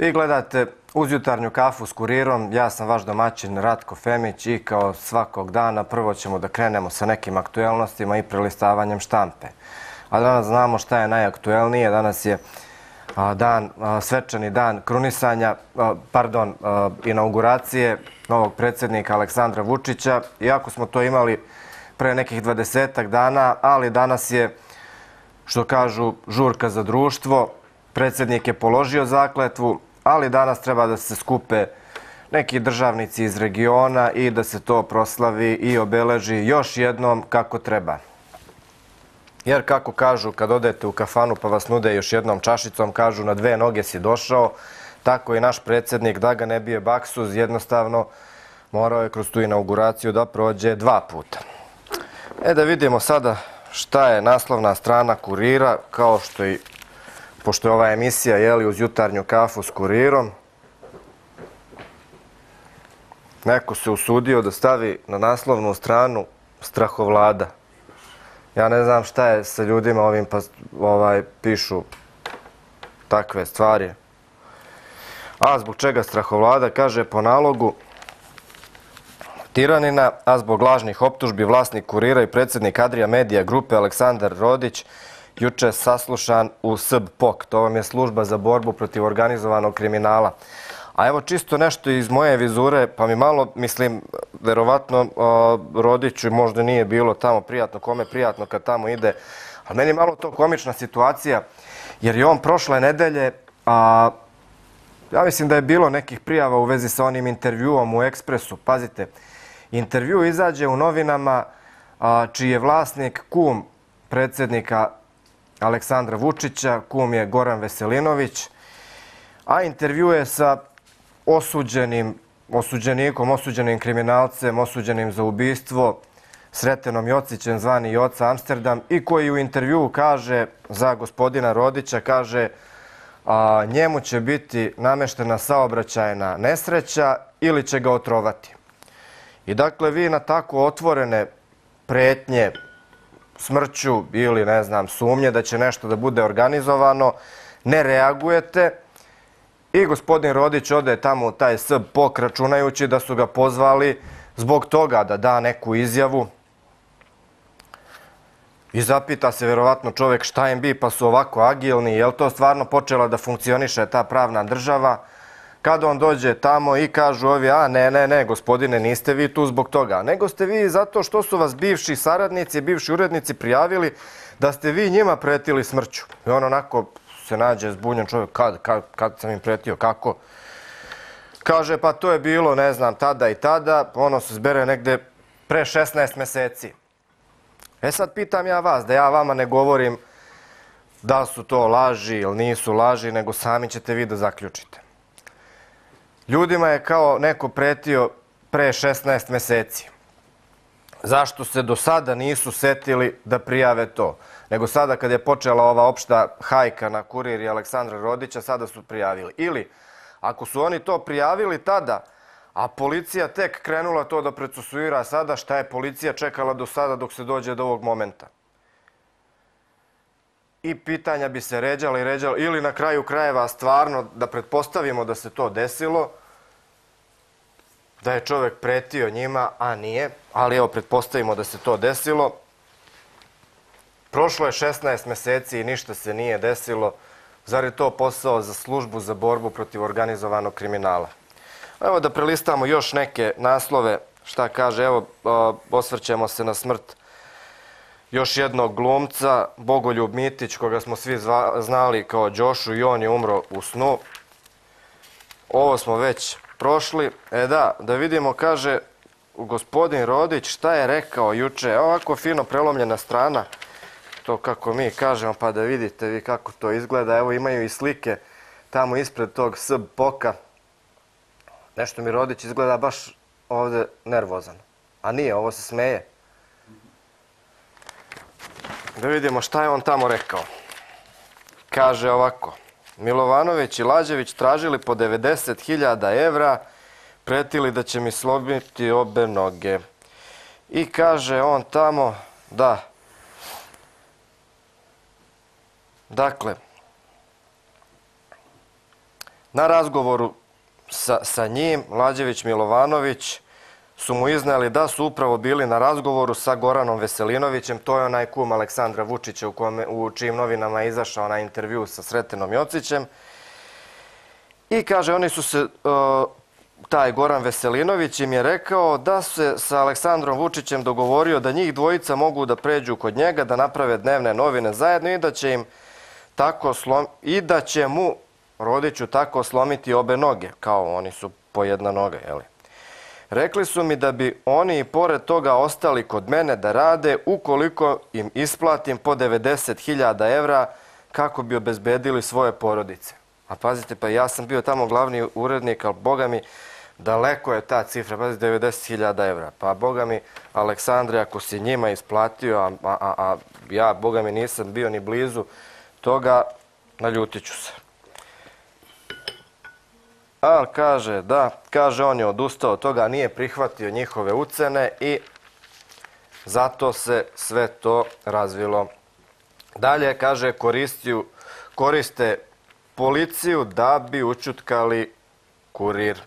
Vi gledate uz jutarnju kafu s kurirom. Ja sam vaš domaćin Ratko Femić i kao svakog dana prvo ćemo da krenemo sa nekim aktuelnostima i prelistavanjem štampe. A danas znamo šta je najaktuelnije. Danas je dan, svečani dan krunisanja, pardon, inauguracije novog predsjednika Aleksandra Vučića. Iako smo to imali pre nekih dvadesetak dana, ali danas je, što kažu, žurka za društvo. Predsjednik je položio zakletvu, ali danas treba da se skupe neki državnici iz regiona i da se to proslavi i obeleži još jednom kako treba. Jer kako kažu kad odete u kafanu pa vas nude još jednom čašicom, kažu na dve noge si došao, tako i naš predsjednik da ga ne bije baksuz, jednostavno morao je kroz tu inauguraciju da prođe dva puta. E da vidimo sada šta je naslovna strana kurira, kao što i pošto je ova emisija jeli, uz jutarnju kafu s kurirom, neko se usudio da stavi na naslovnu stranu strahovlada. Ja ne znam šta je sa ljudima ovim pa ovaj, pišu takve stvari. A zbog čega strahovlada? Kaže po nalogu tiranina, a zbog lažnih optužbi vlasnik kurira i predsjednik Adria Medija grupe Aleksandar Rodić juče saslušan u SBPOK. To vam je služba za borbu protiv organizovanog kriminala. A evo čisto nešto iz moje vizure, pa mi malo, mislim, verovatno Rodiću možda nije bilo tamo prijatno, kome prijatno kad tamo ide, ali meni je malo to komična situacija, jer je on prošle nedelje, a ja mislim da je bilo nekih prijava u vezi sa onim intervjuom u Ekspresu. Pazite, intervju izađe u novinama čiji je vlasnik kum predsjednika Aleksandra Vučića, kum je Goran Veselinović, a intervjuje sa osuđenim, osuđenikom, osuđenim kriminalcem, osuđenim za ubistvo, Sretenom Jocićem, zvani Joca Amsterdam, i koji u intervju kaže za gospodina Rodića, kaže a, njemu će biti nameštena saobraćajna nesreća ili će ga otrovati. I dakle, vi na tako otvorene pretnje smrću ili, ne znam, sumnje da će nešto da bude organizovano, ne reagujete. I gospodin Rodić ode tamo u taj SPOK računajući da su ga pozvali zbog toga da da neku izjavu. I zapita se verovatno čovjek šta im bi pa su ovako agilni, je li to stvarno počela da funkcioniše ta pravna država, kada on dođe tamo i kažu ovi, a ne, ne, ne, gospodine, niste vi tu zbog toga, nego ste vi zato što su vas bivši saradnici, bivši urednici prijavili da ste vi njima pretili smrću. I on onako se nađe zbunjen čovjek, kad, kad, kad sam im pretio, kako? Kaže, pa to je bilo, ne znam, tada i tada, ono se zbere negde pre 16 meseci. E sad pitam ja vas, da ja vama ne govorim da su to laži ili nisu laži, nego sami ćete vi da zaključite. Ljudima je kao neko pretio pre 16 meseci. Zašto se do sada nisu setili da prijave to? Nego sada kad je počela ova opšta hajka na kurir i Aleksandra Rodića, sada su prijavili. Ili, ako su oni to prijavili tada, a policija tek krenula to da procesuira sada, šta je policija čekala do sada dok se dođe do ovog momenta? I pitanja bi se ređala i ređala, ili na kraju krajeva stvarno da pretpostavimo da se to desilo, da je čovjek pretio njima, a nije, ali evo, pretpostavimo da se to desilo. Prošlo je 16 meseci i ništa se nije desilo. Zar je to posao za službu za borbu protiv organizovanog kriminala? Evo da prelistamo još neke naslove. Šta kaže, evo, osvrćemo se na smrt još jednog glumca, Bogoljub Mitić, koga smo svi znali kao Đošu i on je umro u snu. Ovo smo već prošli. E da, da vidimo, kaže gospodin Rodić, šta je rekao juče. E, ovako fino prelomljena strana, to kako mi kažemo, pa da vidite vi kako to izgleda. Evo imaju i slike tamo ispred tog SB poka. Nešto mi Rodić izgleda baš ovde nervozan. A nije, ovo se smeje. Da vidimo šta je on tamo rekao. Kaže ovako. Milovanović i Lađević tražili po 90.000 evra, pretili da će mi slobiti obe noge. I kaže on tamo, da, dakle, Na razgovoru sa njim, Lađević Milovanović, su mu iznali da su upravo bili na razgovoru sa Goranom Veselinovićem. To je onaj kum Aleksandra Vučića u čijim novinama je izašao na intervju sa Sretenom Jocićem. I kaže, oni su se, e, taj Goran Veselinović im je rekao da se sa Aleksandrom Vučićem dogovorio da njih dvojica mogu da pređu kod njega, da naprave dnevne novine zajedno i da će im tako slom, i da će mu rodiću tako slomiti obe noge, kao oni su po jedna noga, jeli? Rekli su mi da bi oni i pored toga ostali kod mene da rade ukoliko im isplatim po 90.000 evra kako bi obezbedili svoje porodice. A pazite, pa ja sam bio tamo glavni urednik, ali boga mi, daleko je ta cifra, pazite, 90.000 evra. Pa boga mi, Aleksandre, ako si njima isplatio, a, a, a ja, boga mi, nisam bio ni blizu toga, naljutit ću se. Ali kaže, da, kaže, on je odustao od toga, nije prihvatio njihove ucene i zato se sve to razvilo. Dalje, kaže, koristiju, koriste policiju da bi učutkali kurir.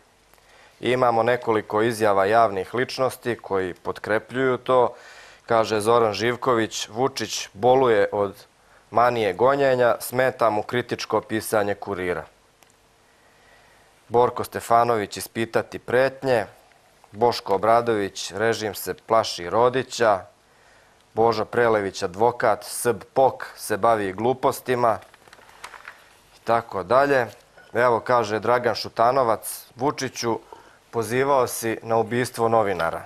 Imamo nekoliko izjava javnih ličnosti koji potkrepljuju to. Kaže Zoran Živković, Vučić boluje od manije gonjenja, smeta mu kritičko pisanje kurira. Borko Stefanović ispitati pretnje, Boško Obradović, režim se plaši Rodića, Božo Prelević, advokat, Srb Pok se bavi glupostima i tako dalje. Evo kaže Dragan Šutanovac, Vučiću pozivao si na ubistvo novinara.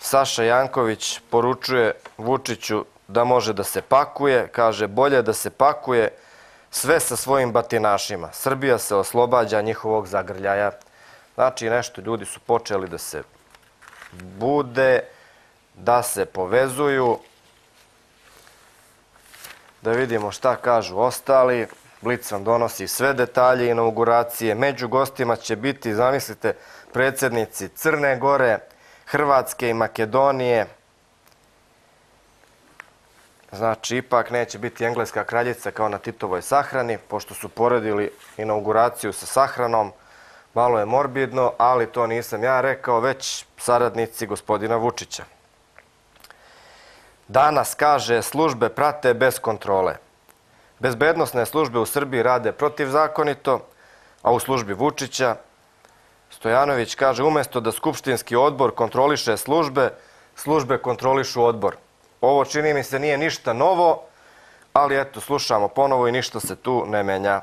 Saša Janković poručuje Vučiću da može da se pakuje, kaže bolje da se pakuje, sve sa svojim batinašima. Srbija se oslobađa njihovog zagrljaja. Znači, nešto ljudi su počeli da se bude, da se povezuju. Da vidimo šta kažu ostali. Blic vam donosi sve detalje inauguracije. Među gostima će biti, zamislite, predsjednici Crne Gore, Hrvatske i Makedonije, Znači, ipak neće biti engleska kraljica kao na Titovoj sahrani, pošto su poredili inauguraciju sa sahranom. Malo je morbidno, ali to nisam ja rekao, već saradnici gospodina Vučića. Danas, kaže, službe prate bez kontrole. Bezbednostne službe u Srbiji rade protivzakonito, a u službi Vučića Stojanović kaže, umjesto da Skupštinski odbor kontroliše službe, službe kontrolišu odbor. Ovo čini mi se nije ništa novo, ali eto, slušamo ponovo i ništa se tu ne menja.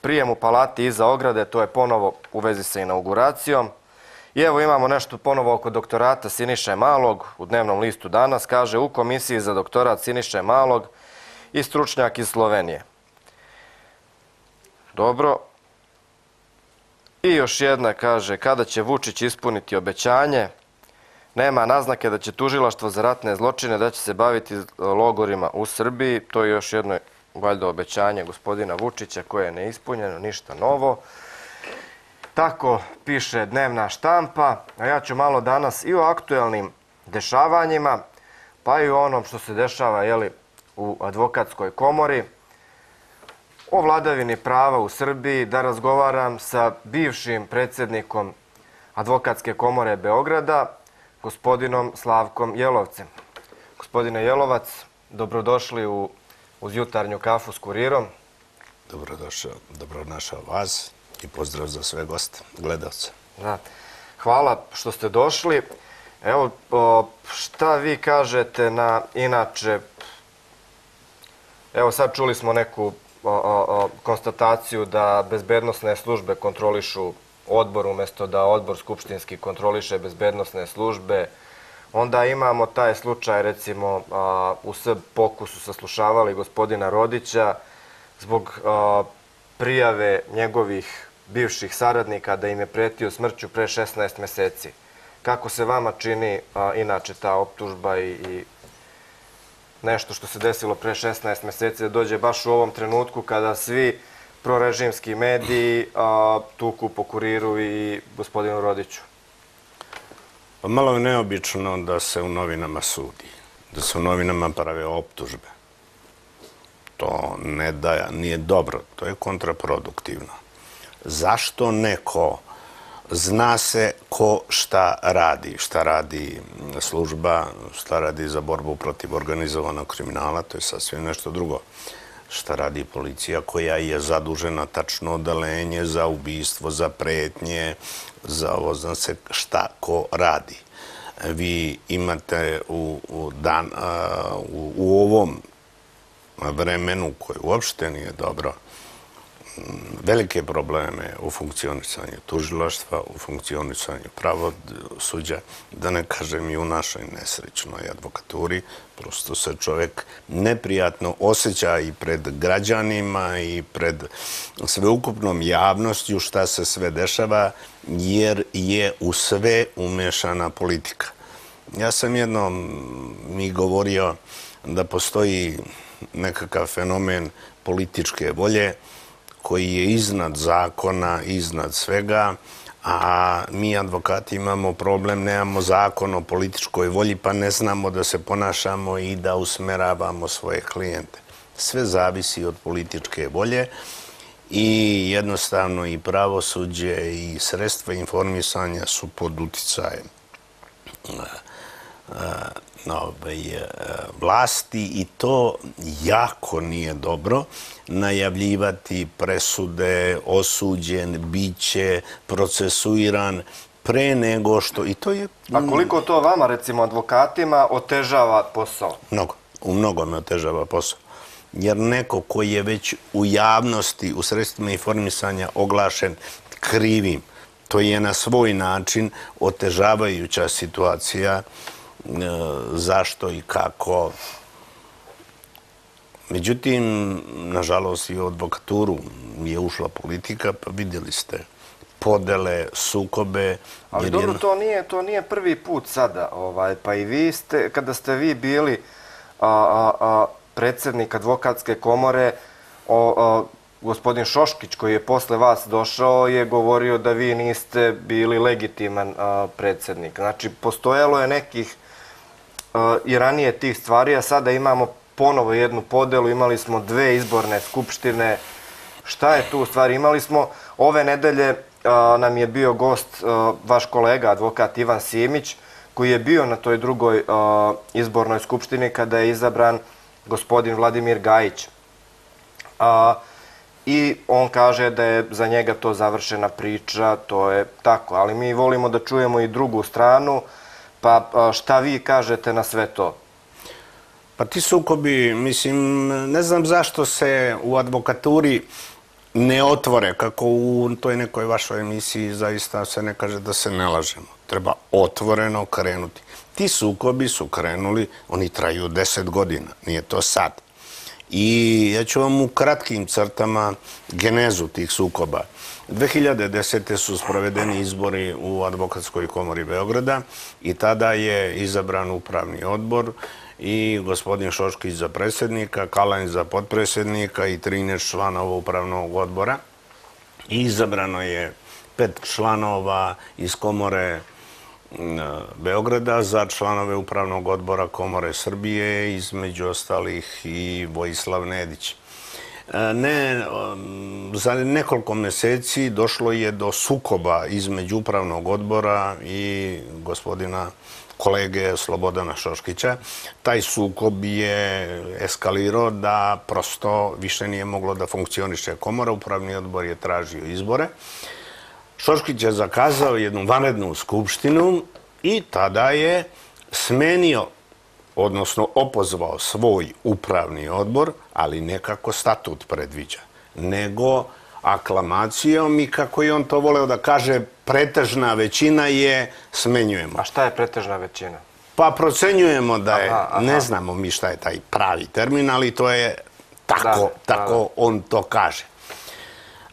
Prijem u palati iza ograde, to je ponovo u vezi sa inauguracijom. I evo imamo nešto ponovo oko doktorata Siniše Malog u dnevnom listu danas. Kaže, u komisiji za doktorat Siniše Malog i stručnjak iz Slovenije. Dobro. I još jedna kaže, kada će Vučić ispuniti obećanje, nema naznake da će tužilaštvo za ratne zločine da će se baviti e, logorima u Srbiji. To je još jedno valjda obećanje gospodina Vučića koje je neispunjeno, ništa novo. Tako piše dnevna štampa, a ja ću malo danas i o aktuelnim dešavanjima, pa i o onom što se dešava jeli, u advokatskoj komori, o vladavini prava u Srbiji, da razgovaram sa bivšim predsjednikom advokatske komore Beograda, gospodinom Slavkom Jelovcem. Gospodine Jelovac, dobrodošli u, uz jutarnju kafu s kurirom. Dobrodošao, dobronašao vas i pozdrav za sve goste, gledalce. Da. Hvala što ste došli. Evo, šta vi kažete na, inače, evo sad čuli smo neku o, o, konstataciju da bezbednostne službe kontrolišu odbor umjesto da odbor skupštinski kontroliše bezbednostne službe. Onda imamo taj slučaj, recimo, u SB pokusu saslušavali gospodina Rodića zbog prijave njegovih bivših saradnika da im je pretio smrću pre 16 meseci. Kako se vama čini inače ta optužba i nešto što se desilo pre 16 meseci da dođe baš u ovom trenutku kada svi prorežimski mediji tuku po kuriru i gospodinu Rodiću? Pa malo je neobično da se u novinama sudi, da se u novinama prave optužbe. to ne da, nije dobro, to je kontraproduktivno. Zašto neko zna se ko šta radi, šta radi služba, šta radi za borbu protiv organizovanog kriminala, to je sasvim nešto drugo. Šta radi policija koja je zadužena tačno odalenje za ubistvo, za pretnje, za ovo, zna se šta ko radi. Vi imate u, u, dan, u, u ovom vremenu koje uopšte nije dobro, velike probleme u funkcionisanju tužilaštva, u funkcionisanju pravosuđa, da ne kažem i u našoj nesrećnoj advokaturi. Prosto se čovjek neprijatno osjeća i pred građanima i pred sveukupnom javnostju šta se sve dešava, jer je u sve umešana politika. Ja sam jednom mi govorio da postoji nekakav fenomen političke volje, koji je iznad zakona, iznad svega, a mi advokati imamo problem, nemamo zakon o političkoj volji, pa ne znamo da se ponašamo i da usmeravamo svoje klijente. Sve zavisi od političke volje i jednostavno i pravosuđe i sredstva informisanja su pod uticajem ovaj, e, vlasti i to jako nije dobro najavljivati presude, osuđen, biće, procesuiran pre nego što... I to je... A koliko to vama, recimo, advokatima otežava posao? Mnogo. U mnogo me otežava posao. Jer neko koji je već u javnosti, u sredstvima informisanja oglašen krivim, to je na svoj način otežavajuća situacija zašto i kako. Međutim, nažalost, i u advokaturu je ušla politika, pa vidjeli ste podele, sukobe. Ali dobro, to nije, to nije prvi put sada. Ovaj, pa i vi ste, kada ste vi bili a, a, a, predsjednik advokatske komore, o, a, gospodin Šoškić, koji je posle vas došao, je govorio da vi niste bili legitiman a, predsjednik. Znači, postojalo je nekih i ranije tih stvari, a sada imamo ponovo jednu podelu, imali smo dve izborne skupštine. Šta je tu u stvari? Imali smo ove nedelje, nam je bio gost vaš kolega, advokat Ivan Simić, koji je bio na toj drugoj izbornoj skupštini kada je izabran gospodin Vladimir Gajić. I on kaže da je za njega to završena priča, to je tako. Ali mi volimo da čujemo i drugu stranu. Pa šta vi kažete na sve to? Pa ti sukobi, mislim, ne znam zašto se u advokaturi ne otvore, kako u toj nekoj vašoj emisiji zaista se ne kaže da se ne lažemo. Treba otvoreno krenuti. Ti sukobi su krenuli, oni traju deset godina, nije to sad. I ja ću vam u kratkim crtama genezu tih sukoba. 2010. su sprovedeni izbori u Advokatskoj komori Beograda i tada je izabran upravni odbor i gospodin Šoškić za predsjednika, Kalanj za podpredsjednika i 13 članova upravnog odbora. I izabrano je pet članova iz komore Beograda za članove upravnog odbora Komore Srbije, između ostalih i Vojislav Nedić. E, ne, za nekoliko meseci došlo je do sukoba između upravnog odbora i gospodina kolege Slobodana Šoškića. Taj sukob je eskalirao da prosto više nije moglo da funkcioniše komora. Upravni odbor je tražio izbore. Šoškić je zakazao jednu vanrednu skupštinu i tada je smenio odnosno opozvao svoj upravni odbor, ali nekako statut predviđa, nego aklamacijom i kako je on to voleo da kaže, pretežna većina je smenjujemo. A šta je pretežna većina? Pa procenjujemo da je, ne znamo mi šta je taj pravi termin, ali to je tako, tako on to kaže.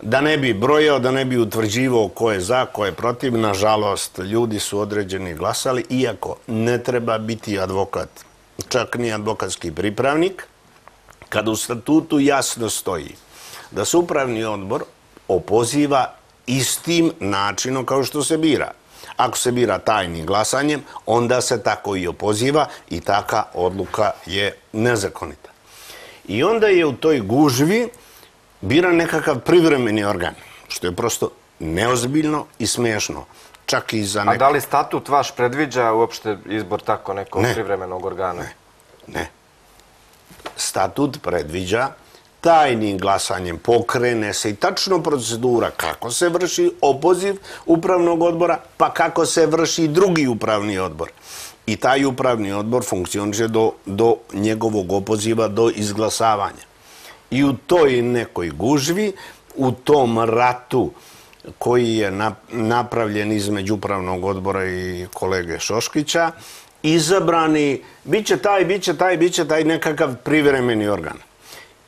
Da ne bi brojao, da ne bi utvrđivao ko je za, ko je protiv, nažalost, ljudi su određeni glasali, iako ne treba biti advokat čak ni advokatski pripravnik, kada u statutu jasno stoji da se upravni odbor opoziva istim načinom kao što se bira. Ako se bira tajnim glasanjem, onda se tako i opoziva i taka odluka je nezakonita. I onda je u toj gužvi biran nekakav privremeni organ, što je prosto neozbiljno i smiješno. Čak i za A neke... da li statut vaš predviđa uopšte izbor tako nekog Ne. privremenog organa? Ne. Statut predviđa tajnim glasanjem pokrene se i tačno procedura kako se vrši opoziv upravnog odbora, pa kako se vrši drugi upravni odbor. I taj upravni odbor funkcioniše do, do njegovog opoziva, do izglasavanja. I u toj nekoj gužvi, u tom ratu koji je napravljen između upravnog odbora i kolege Šoškića, izabrani, bit će taj, bit će taj, bit će taj nekakav privremeni organ.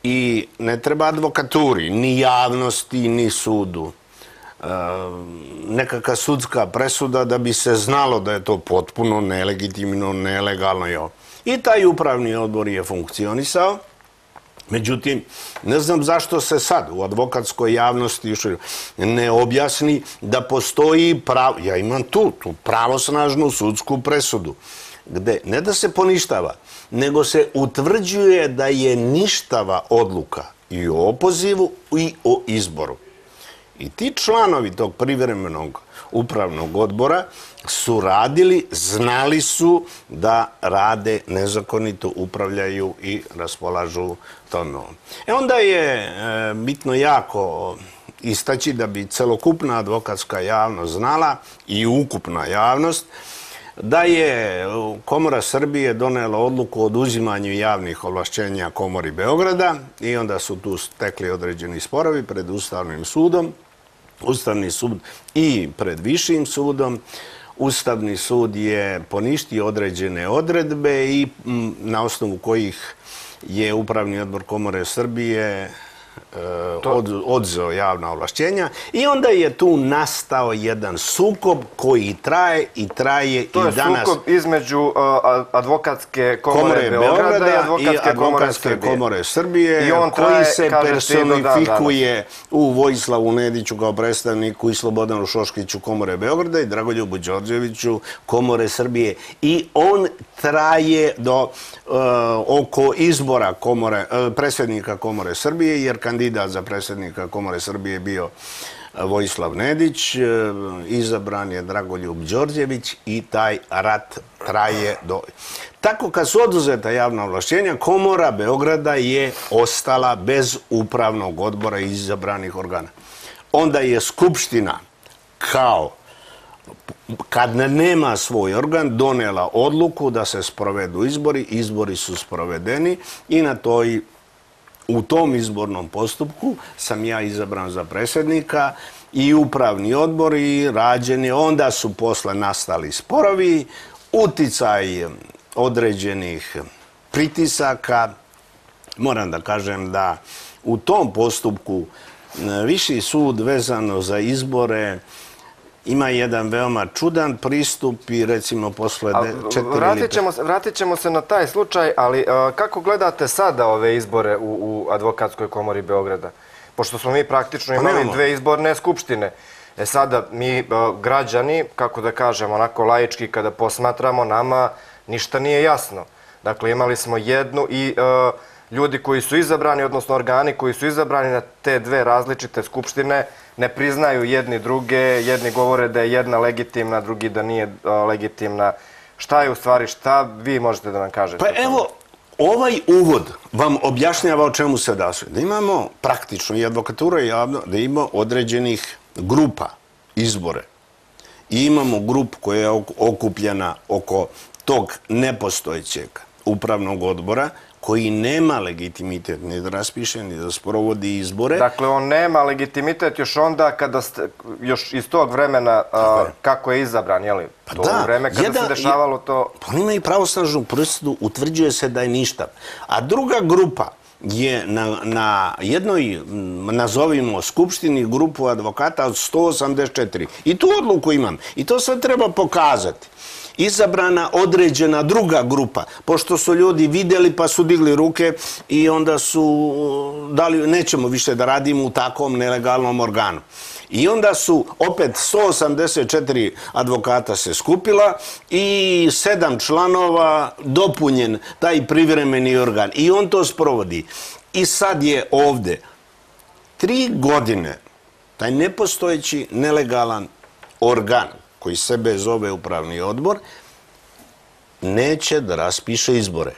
I ne treba advokaturi, ni javnosti, ni sudu. E, nekakva sudska presuda da bi se znalo da je to potpuno nelegitimno, nelegalno. i. I taj upravni odbor je funkcionisao. Međutim, ne znam zašto se sad u advokatskoj javnosti još ne objasni da postoji pravo, ja imam tu, tu pravosnažnu sudsku presudu, gde ne da se poništava, nego se utvrđuje da je ništava odluka i o opozivu i o izboru. I ti članovi tog privremenog upravnog odbora su radili, znali su da rade nezakonito, upravljaju i raspolažu tom novom. E onda je e, bitno jako istaći da bi celokupna advokatska javnost znala i ukupna javnost da je Komora Srbije donela odluku o oduzimanju javnih ovlašćenja Komori Beograda i onda su tu stekli određeni sporovi pred Ustavnim sudom. Ustavni sud i pred Višim sudom. Ustavni sud je poništio određene odredbe i m, na osnovu kojih je Upravni odbor Komore Srbije od, odzeo javna ovlašćenja i onda je tu nastao jedan sukob koji traje i traje To i je danas. sukob između uh, a- advokatske komore, Komore Beograda, i advokatske, komore advokatske Srbije. komore Srbije, I on koji traje, se i do dan personifikuje u Vojislavu Nediću kao predstavniku i Slobodanu Šoškiću Komore Beograda i Dragoljubu Đorđeviću Komore Srbije. I on traje do uh, oko izbora komore, uh, predsjednika Komore Srbije, jer kandidat za predsjednika Komore Srbije bio e, Vojislav Nedić, e, izabran je Dragoljub Đorđević i taj rat traje do... Tako kad su oduzeta javna ovlašćenja, Komora Beograda je ostala bez upravnog odbora i izabranih organa. Onda je Skupština kao kad nema svoj organ, donela odluku da se sprovedu izbori, izbori su sprovedeni i na toj u tom izbornom postupku sam ja izabran za predsjednika i upravni odbor i rađeni. Onda su posle nastali sporovi, uticaj određenih pritisaka. Moram da kažem da u tom postupku e, Viši sud vezano za izbore ima jedan veoma čudan pristup i recimo posle A, četiri ili vratit, pet- ćemo, vratit ćemo se na taj slučaj, ali uh, kako gledate sada ove izbore u, u advokatskoj komori Beograda? Pošto smo mi praktično imali nemamo. dve izborne skupštine. E sada, mi uh, građani, kako da kažemo, onako laički, kada posmatramo, nama ništa nije jasno. Dakle, imali smo jednu i uh, ljudi koji su izabrani, odnosno organi koji su izabrani na te dve različite skupštine, ne priznaju jedni druge, jedni govore da je jedna legitimna, drugi da nije legitimna. Šta je u stvari, šta vi možete da nam kažete? Pa evo, ovaj uvod vam objašnjava o čemu se dasuje. Da imamo praktično i advokatura i javno, da ima određenih grupa izbore. I imamo grupu koja je ok- okupljena oko tog nepostojećeg upravnog odbora koji nema legitimitet ni da raspiše, ni da sprovodi izbore. Dakle, on nema legitimitet još onda kada ste, još iz tog vremena a, kako je izabran, je li? Pa to da, vreme kada jedan- se dešavalo to... Pa on ima i pravosnažnu presudu, utvrđuje se da je ništa. A druga grupa je na, na jednoj, nazovimo, skupštini grupu advokata od 184. I tu odluku imam. I to sve treba pokazati izabrana određena druga grupa, pošto su ljudi vidjeli pa su digli ruke i onda su uh, dali, nećemo više da radimo u takvom nelegalnom organu. I onda su opet 184 advokata se skupila i sedam članova dopunjen taj privremeni organ. I on to sprovodi. I sad je ovde tri godine taj nepostojeći nelegalan organ koji sebe zove upravni odbor neće da raspiše izbore.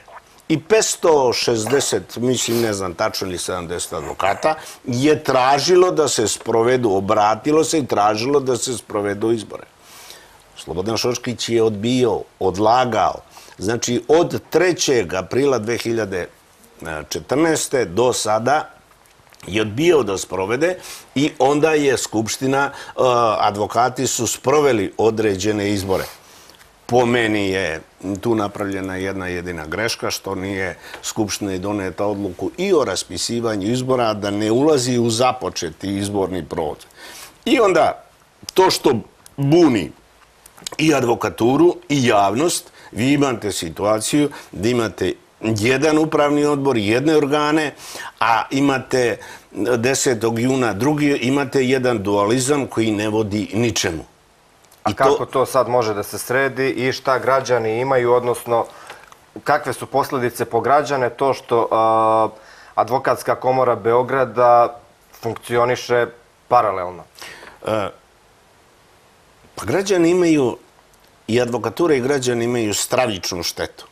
I 560, mislim ne znam tačno ili 70 advokata, je tražilo da se sprovedu, obratilo se i tražilo da se sprovedu izbore. Slobodan Šoškić je odbio, odlagao. Znači, od 3. aprila 2014. do sada je odbio da sprovede i onda je Skupština, uh, advokati su sproveli određene izbore po meni je tu napravljena jedna jedina greška što nije Skupština i doneta odluku i o raspisivanju izbora da ne ulazi u započeti izborni proces. I onda to što buni i advokaturu i javnost, vi imate situaciju da imate jedan upravni odbor, jedne organe, a imate 10. juna drugi, imate jedan dualizam koji ne vodi ničemu. A kako to sad može da se sredi i šta građani imaju, odnosno kakve su posljedice po građane to što advokatska komora Beograda funkcioniše paralelno? E, pa građani imaju, i advokatura i građani imaju stravičnu štetu,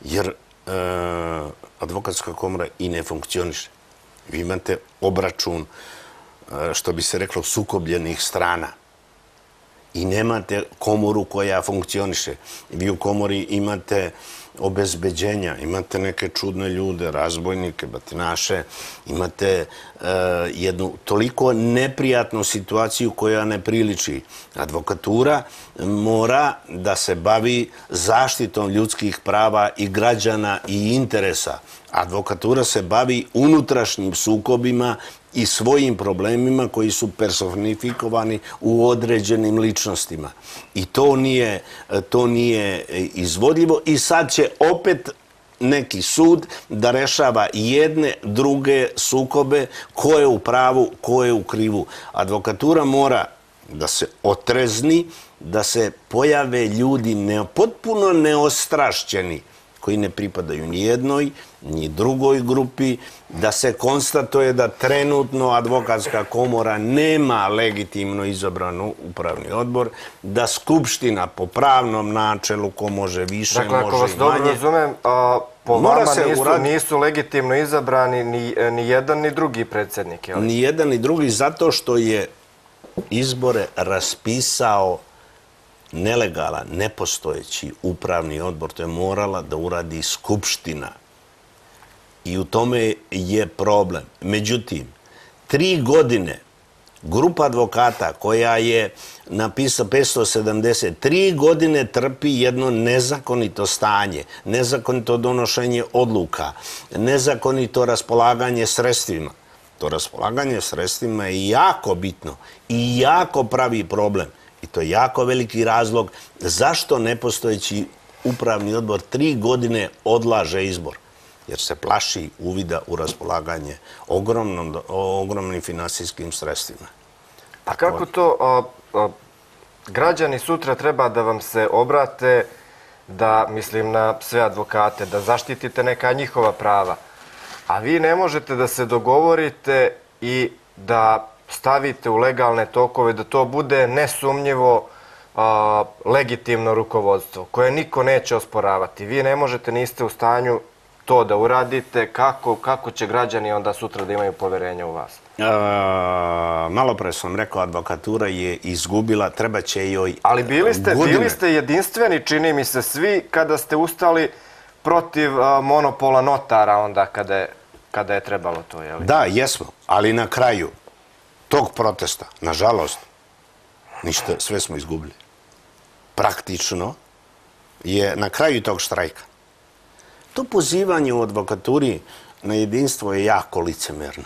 jer E, advokatska komora i ne funkcioniše. Vi imate obračun, e, što bi se reklo, sukobljenih strana i nemate komoru koja funkcioniše. Vi u komori imate obezbeđenja, imate neke čudne ljude, razbojnike, batinaše, imate e, jednu toliko neprijatnu situaciju koja ne priliči. Advokatura mora da se bavi zaštitom ljudskih prava i građana i interesa. Advokatura se bavi unutrašnjim sukobima i svojim problemima koji su personifikovani u određenim ličnostima. I to nije, to nije izvodljivo i sad će opet neki sud da rešava jedne, druge sukobe, ko je u pravu, ko je u krivu. Advokatura mora da se otrezni, da se pojave ljudi ne, potpuno neostrašćeni, koji ne pripadaju ni jednoj, ni drugoj grupi, da se konstatuje da trenutno advokatska komora nema legitimno izabranu upravni odbor, da Skupština po pravnom načelu ko može više, dakle, može i manje. Dakle, ako vas dobro razumem, po vama nisu, nisu legitimno izabrani ni, ni jedan ni drugi predsjednik, je li? Ni jedan ni drugi, zato što je izbore raspisao nelegalan, nepostojeći upravni odbor, to je morala da uradi Skupština. I u tome je problem. Međutim, tri godine grupa advokata koja je napisao 570, tri godine trpi jedno nezakonito stanje, nezakonito donošenje odluka, nezakonito raspolaganje sredstvima. To raspolaganje sredstvima je jako bitno i jako pravi problem. I to je jako veliki razlog zašto nepostojeći upravni odbor tri godine odlaže izbor. Jer se plaši uvida u raspolaganje ogromnom, ogromnim finansijskim sredstvima. A kako to građani sutra treba da vam se obrate da, mislim na sve advokate, da zaštitite neka njihova prava, a vi ne možete da se dogovorite i da stavite u legalne tokove, da to bude nesumnjivo legitimno rukovodstvo, koje niko neće osporavati. Vi ne možete, niste u stanju to da uradite, kako, kako će građani onda sutra da imaju poverenje u vas? E, malo pre sam rekao, advokatura je izgubila, treba će joj Ali bili ste, bili ste jedinstveni, čini mi se, svi kada ste ustali protiv monopola notara onda kada je, kada je trebalo to, je li? Da, jesmo, ali na kraju, tog protesta, nažalost, ništa, sve smo izgubili. Praktično je na kraju tog štrajka. To pozivanje u advokaturi na jedinstvo je jako licemerno.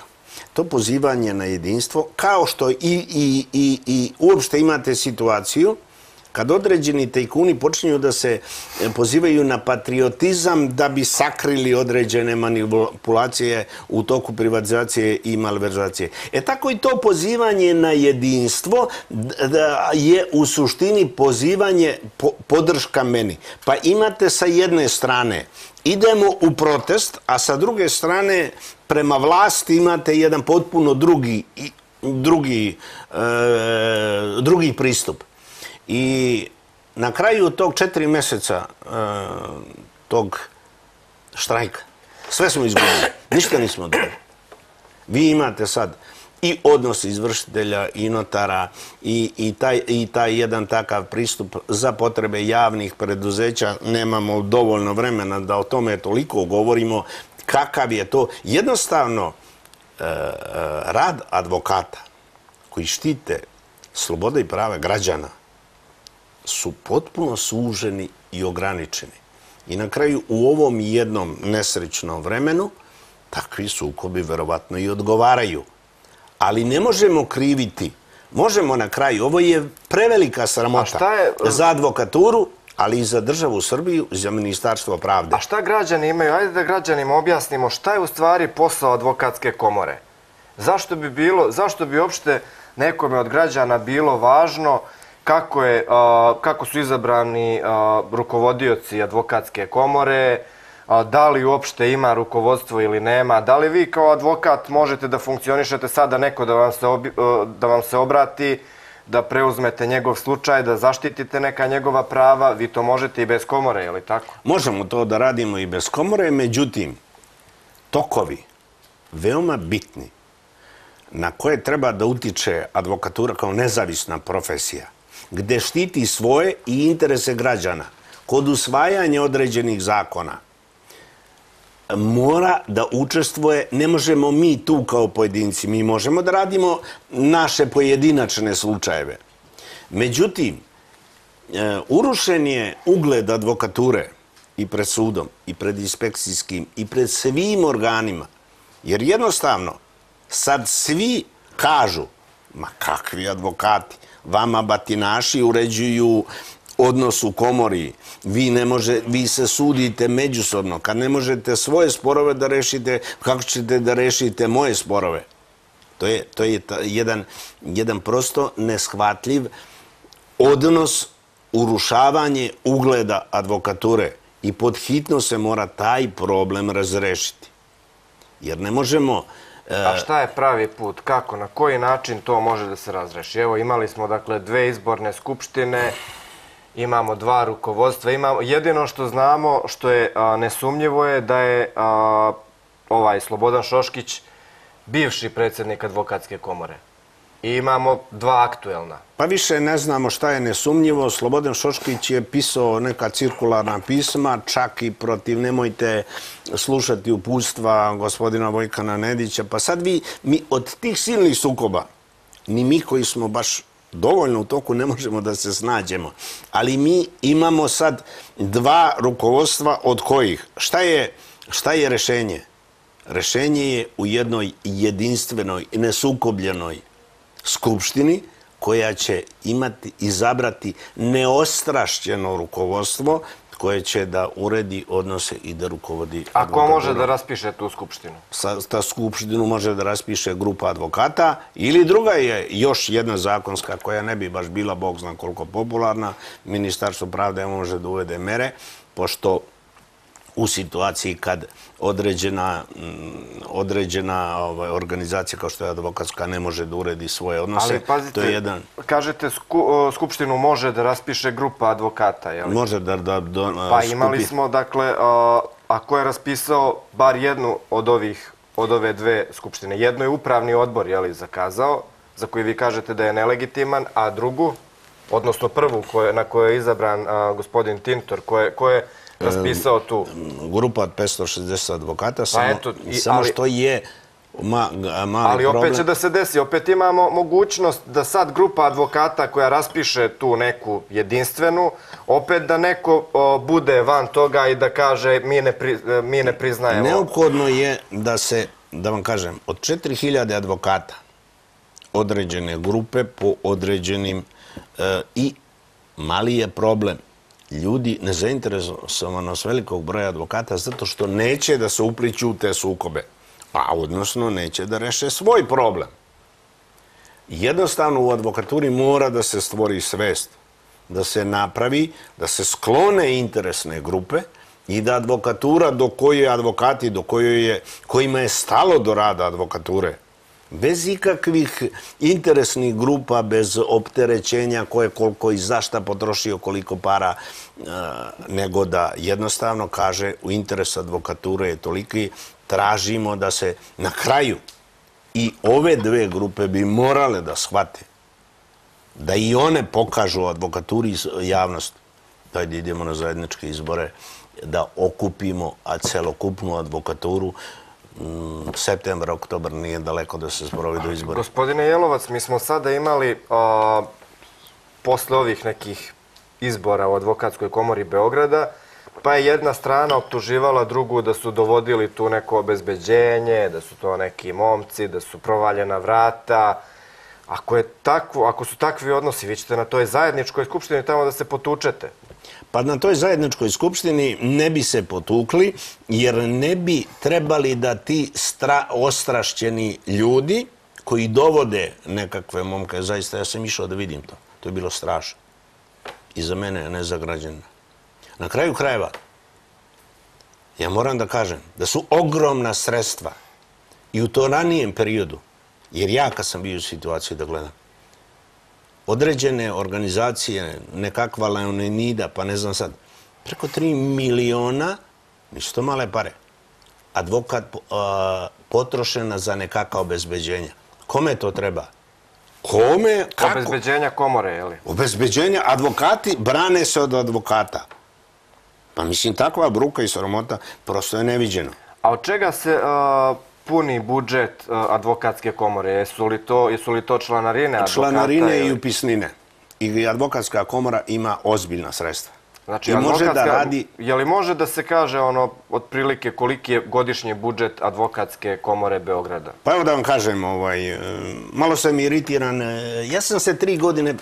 To pozivanje na jedinstvo, kao što i, i, i, i uopšte imate situaciju kad određeni tajkuni počinju da se e, pozivaju na patriotizam da bi sakrili određene manipulacije u toku privatizacije i malverzacije. E tako i to pozivanje na jedinstvo je u suštini pozivanje podrška meni. Pa imate sa jedne strane idemo u protest, a sa druge strane prema vlasti imate jedan potpuno drugi, drugi, e, drugi pristup. I na kraju tog četiri mjeseca e, tog štrajka, sve smo izgubili, ništa nismo dobili. Vi imate sad i odnos izvršitelja i notara i, i, taj, i taj jedan takav pristup za potrebe javnih preduzeća. Nemamo dovoljno vremena da o tome toliko govorimo. Kakav je to? Jednostavno, e, e rad advokata koji štite slobode i prave građana su potpuno suženi i ograničeni. I na kraju u ovom jednom nesrećnom vremenu takvi sukobi verovatno i odgovaraju ali ne možemo kriviti. Možemo na kraju. Ovo je prevelika sramota je... za advokaturu, ali i za državu Srbiju, za ministarstvo pravde. A šta građani imaju? Ajde da građanima objasnimo šta je u stvari posao advokatske komore. Zašto bi bilo, zašto bi uopšte nekome od građana bilo važno kako, je, kako su izabrani rukovodioci advokatske komore, da li uopšte ima rukovodstvo ili nema, da li vi kao advokat možete da funkcionišete sada neko da vam se, obi, da vam se obrati, da preuzmete njegov slučaj, da zaštitite neka njegova prava, vi to možete i bez komore, je li tako? Možemo to da radimo i bez komore, međutim, tokovi, veoma bitni, na koje treba da utiče advokatura kao nezavisna profesija, gde štiti svoje i interese građana kod usvajanja određenih zakona, mora da učestvuje, ne možemo mi tu kao pojedinci, mi možemo da radimo naše pojedinačne slučajeve. Međutim, e, urušen je ugled advokature i pred sudom, i pred inspekcijskim, i pred svim organima. Jer jednostavno, sad svi kažu, ma kakvi advokati, vama batinaši uređuju odnos u komori, vi, ne može, vi se sudite međusobno. Kad ne možete svoje sporove da rešite, kako ćete da rešite moje sporove? To je, to je ta, jedan, jedan prosto neshvatljiv odnos urušavanje ugleda advokature i podhitno se mora taj problem razrešiti. Jer ne možemo... A šta je pravi put? Kako? Na koji način to može da se razreši? Evo, imali smo dakle dve izborne skupštine, imamo dva rukovodstva. Imamo, jedino što znamo, što je nesumnjivo je da je ovaj Slobodan Šoškić bivši predsjednik advokatske komore. I imamo dva aktuelna. Pa više ne znamo šta je nesumnjivo. Slobodan Šoškić je pisao neka cirkularna pisma, čak i protiv nemojte slušati upustva gospodina Vojkana Nedića. Pa sad vi, mi od tih silnih sukoba, ni mi koji smo baš dovoljno u toku ne možemo da se snađemo. Ali mi imamo sad dva rukovodstva od kojih. Šta je, šta je rešenje? Rešenje je u jednoj jedinstvenoj nesukobljenoj skupštini koja će imati, izabrati neostrašćeno rukovodstvo koje će da uredi odnose i da rukovodi A ko može da raspiše tu skupštinu? Sa, ta skupštinu može da raspiše grupa advokata ili druga je još jedna zakonska koja ne bi baš bila, Bog zna koliko popularna, Ministarstvo pravde može da uvede mere, pošto u situaciji kad određena, mm, određena ovaj, organizacija kao što je advokatska ne može da uredi svoje odnose. Ali pazite, to je jedan... kažete skupštinu može da raspiše grupa advokata, je li? Može da, da do, Pa imali smo, dakle, ako je raspisao bar jednu od ovih od ove dve skupštine. Jedno je upravni odbor, je li, zakazao, za koji vi kažete da je nelegitiman, a drugu, odnosno prvu koje, na kojoj je izabran a, gospodin Tintor, koje, koje raspisao tu? Grupa od 560 advokata, pa samo, eto, i, samo ali, što je ma, mali Ali opet će da se desi, opet imamo mogućnost da sad grupa advokata koja raspiše tu neku jedinstvenu, opet da neko o, bude van toga i da kaže mi ne, pri, mi ne priznajemo. Neophodno je da se, da vam kažem, od 4000 advokata određene grupe po određenim e, i mali je problem ljudi nezainteresovanost velikog broja advokata zato što neće da se upliću u te sukobe, a odnosno neće da reše svoj problem. Jednostavno u advokaturi mora da se stvori svest, da se napravi, da se sklone interesne grupe i da advokatura do koje advokati, do koje je, kojima je stalo do rada advokature, bez ikakvih interesnih grupa, bez opterećenja koje koliko i zašta potrošio, koliko para, e, nego da jednostavno kaže u interes advokature je toliki, tražimo da se na kraju i ove dve grupe bi morale da shvate da i one pokažu advokaturi javnost da idemo na zajedničke izbore, da okupimo a celokupnu advokaturu, septembar, oktobar nije daleko da se do izbora. Gospodine Jelovac, mi smo sada imali posle ovih nekih izbora u advokatskoj komori Beograda, pa je jedna strana optuživala drugu da su dovodili tu neko obezbeđenje, da su to neki momci, da su provaljena vrata. Ako, je takvo, ako su takvi odnosi, vi ćete na toj zajedničkoj skupštini tamo da se potučete. Pa na toj zajedničkoj skupštini ne bi se potukli, jer ne bi trebali da ti ostrašćeni ljudi koji dovode nekakve momke, zaista ja sam išao da vidim to, to je bilo strašno. I za mene, ne za građana. Na kraju krajeva, ja moram da kažem da su ogromna sredstva i u to ranijem periodu, jer ja kad sam bio u situaciji da gledam, određene organizacije, nekakva Leonida, pa ne znam sad, preko 3 miliona, nisu to male pare, advokat potrošena za nekakva obezbeđenja. Kome to treba? Kome? Kako? Obezbeđenja komore, je li? Obezbeđenja. Advokati brane se od advokata. Pa mislim, takva bruka i sramota prosto je neviđeno. A od čega se puni budžet e, advokatske komore? Jesu li to, jesu li to članarine advokata? Članarine i upisnine. I advokatska komora ima ozbiljna sredstva. Znači, I može da radi... Je li može da se kaže ono, otprilike, koliki je godišnji budžet advokatske komore Beograda? Pa evo da vam kažem, ovaj, e, malo sam iritiran. E, ja sam se tri godine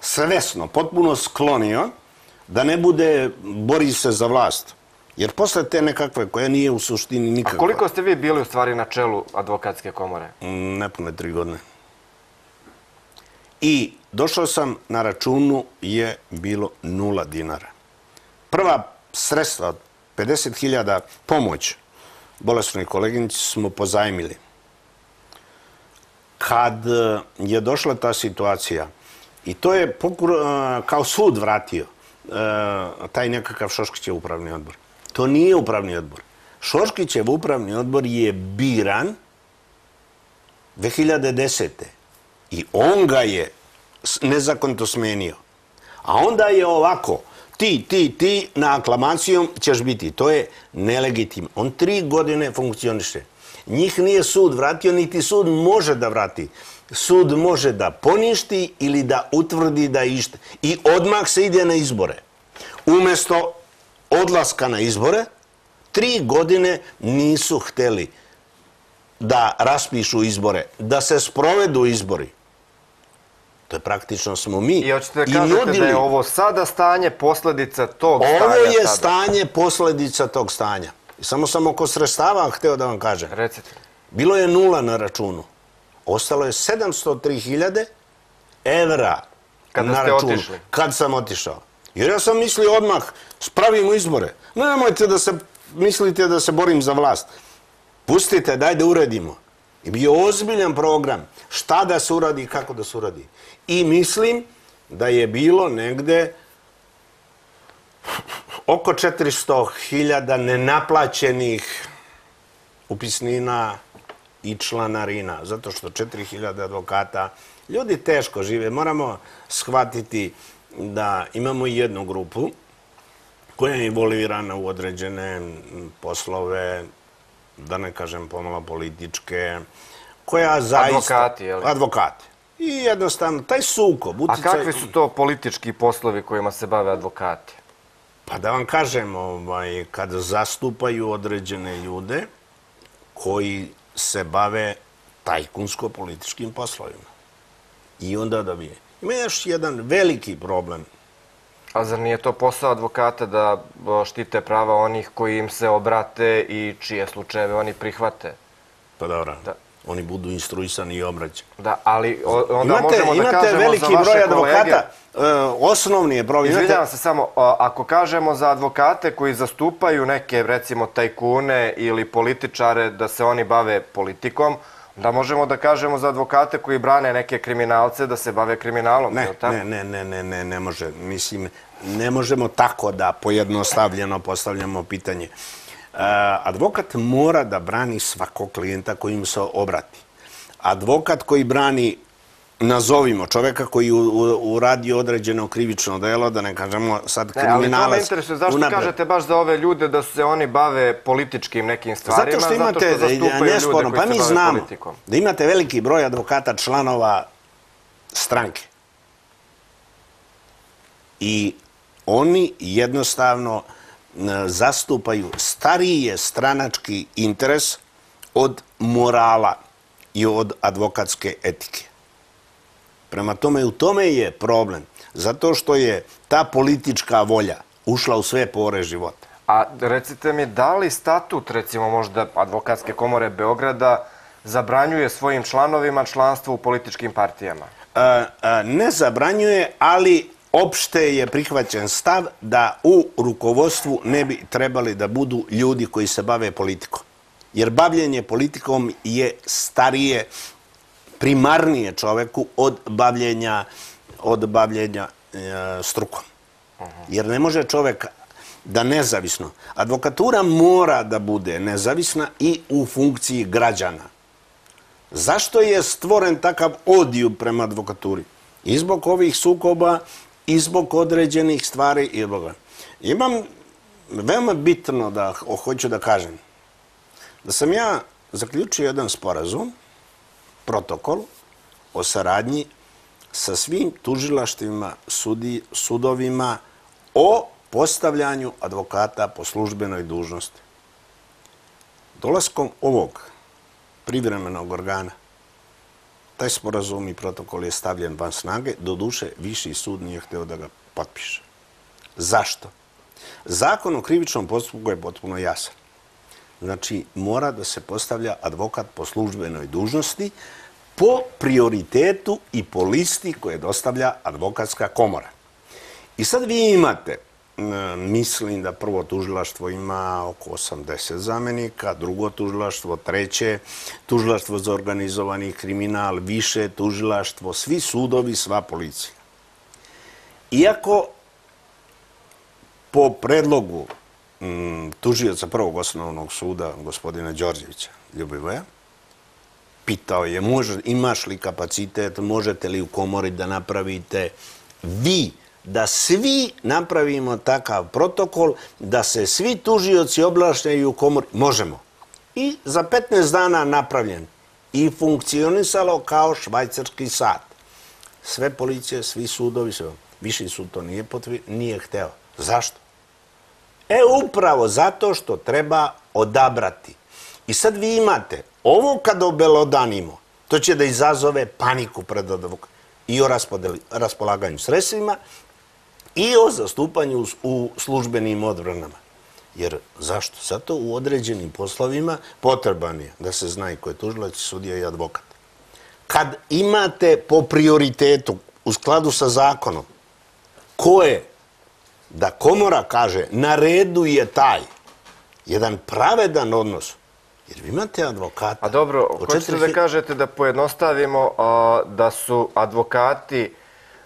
svesno, potpuno sklonio da ne bude bori se za vlast. Jer posle te nekakve koje nije u suštini nikakva... A koliko ste vi bili u stvari na čelu advokatske komore? Mm, nepune tri godine. I došao sam na računu je bilo nula dinara. Prva sredstva, 50.000 pomoć bolesnoj koleginici smo pozajmili. Kad e, je došla ta situacija, i to je e, kao sud vratio, e, taj nekakav Šoškićev upravni odbor. To nije upravni odbor. Šoškićev upravni odbor je biran 2010. I on ga je nezakonito smenio. A onda je ovako, ti, ti, ti, na aklamacijom ćeš biti. To je nelegitim. On tri godine funkcioniše. Njih nije sud vratio, niti sud može da vrati. Sud može da poništi ili da utvrdi da ište. I odmah se ide na izbore. Umesto odlaska na izbore, tri godine nisu hteli da raspišu izbore, da se sprovedu izbori. To je praktično smo mi. I hoćete da kažete da je ovo sada stanje posljedica tog stanja? Ovo je stanje posljedica tog stanja. I samo sam oko sredstava hteo da vam kažem. Recite. Bilo je nula na računu. Ostalo je 703.000 evra na računu. Kad sam otišao. Jer ja sam mislio odmah, spravimo izbore. Nemojte da se mislite da se borim za vlast. Pustite, daj da uredimo. I bio ozbiljan program. Šta da se uradi i kako da se uradi. I mislim da je bilo negde oko 400.000 nenaplaćenih upisnina i članarina. Zato što 4.000 advokata, ljudi teško žive. Moramo shvatiti da imamo jednu grupu koja je involvirana u određene poslove, da ne kažem pomalo političke, koja zaista... Advokati, je li? Advokati. I jednostavno, taj sukob... A kakvi su to politički poslovi kojima se bave advokati? Pa da vam kažem, ovaj, kada zastupaju određene ljude koji se bave tajkunsko-političkim poslovima. I onda da bi... Ima još jedan veliki problem A zar nije to posao advokata da štite prava onih koji im se obrate i čije slučajeve oni prihvate? Pa dobro, Da. oni budu instruisani i obraćani. Da, ali onda Imate, možemo da kažemo za vaše broj kolege... advokata, e, osnovni je broj. Imate- Izvinjavam se samo, ako kažemo za advokate koji zastupaju neke, recimo, tajkune ili političare da se oni bave politikom, onda možemo da kažemo za advokate koji brane neke kriminalce da se bave kriminalom. Ne, tako? ne, ne, ne, ne, ne, ne može. Mislim, ne možemo tako da pojednostavljeno postavljamo pitanje. E, advokat mora da brani svakog klijenta koji im se obrati. Advokat koji brani nazovimo čoveka koji u- u- uradi određeno krivično delo, da ne kažemo sad Ne, ali to me kriminalac. interesuje. Zašto kažete baš za ove ljude da se oni bave političkim nekim stvarima? Zato što imate, zato što zastupaju ljude nesporno, koji pa se mi bave znamo politikom. da imate veliki broj advokata članova stranke. I oni jednostavno n, zastupaju starije stranački interes od morala i od advokatske etike. Prema tome, u tome je problem. Zato što je ta politička volja ušla u sve pore života. A recite mi, da li statut, recimo možda advokatske komore Beograda, zabranjuje svojim članovima članstvo u političkim partijama? E, e, ne zabranjuje, ali opšte je prihvaćen stav da u rukovodstvu ne bi trebali da budu ljudi koji se bave politikom. Jer bavljenje politikom je starije, primarnije čoveku od bavljenja, od bavljenja e, strukom. Jer ne može čovek da nezavisno. Advokatura mora da bude nezavisna i u funkciji građana. Zašto je stvoren takav odiju prema advokaturi? I zbog ovih sukoba, i zbog određenih stvari. I zbog... Imam veoma bitno da hoću da kažem da sam ja zaključio jedan sporazum, protokol o saradnji sa svim tužilaštvima, sudi, sudovima o postavljanju advokata po službenoj dužnosti. Dolaskom ovog privremenog organa, taj sporazum i protokol je stavljen van snage, do duše viši sud nije hteo da ga potpiše. Zašto? Zakon o krivičnom postupku je potpuno jasan. Znači, mora da se postavlja advokat po službenoj dužnosti po prioritetu i po listi koje dostavlja advokatska komora. I sad vi imate, mislim da prvo tužilaštvo ima oko 80 zamenika, drugo tužilaštvo, treće, tužilaštvo za organizovani kriminal, više tužilaštvo, svi sudovi, sva policija. Iako po predlogu mm, tužioca prvog osnovnog suda, gospodina Đorđevića Ljubivoja, pitao je, može, imaš li kapacitet, možete li u komori da napravite vi, da svi napravimo takav protokol, da se svi tužioci oblašnjaju u komori, možemo. I za 15 dana napravljen i funkcionisalo kao švajcarski sat. Sve policije, svi sudovi, sve. Viši sud to nije, potvi, nije hteo. Zašto? E, upravo zato što treba odabrati. I sad vi imate, ovo kad obelodanimo, to će da izazove paniku pred advokatom i o raspolaganju sredstvima i o zastupanju u- u službenim odbranama. Jer zašto? Zato u određenim poslovima potreban je da se zna i ko je tužilac, sudija i advokat. Kad imate po prioritetu, u skladu sa zakonom, ko je da komora kaže na redu je taj jedan pravedan odnos. Jer vi imate advokata. A dobro, hoćete 4000 da kažete da pojednostavimo a, da su advokati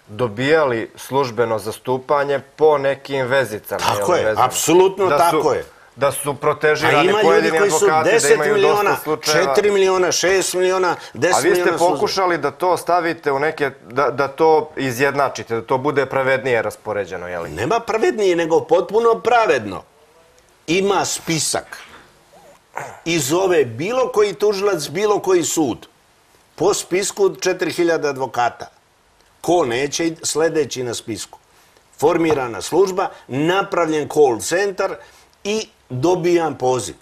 dobijali službeno zastupanje po nekim vezicama. Tako je, apsolutno tako je. Da su protežirani pojedini koji su advokati, da 10 imaju miliona, dosta slučajeva. 4 miliona, 6 miliona, 10 A vi miliona ste pokušali da to stavite u neke, da, da to izjednačite, da to bude pravednije raspoređeno, jel? Nema pravednije, nego potpuno pravedno. Ima spisak i zove bilo koji tužilac, bilo koji sud. Po spisku od 4000 advokata. Ko neće, sledeći na spisku. Formirana služba, napravljen call center i dobijan poziv.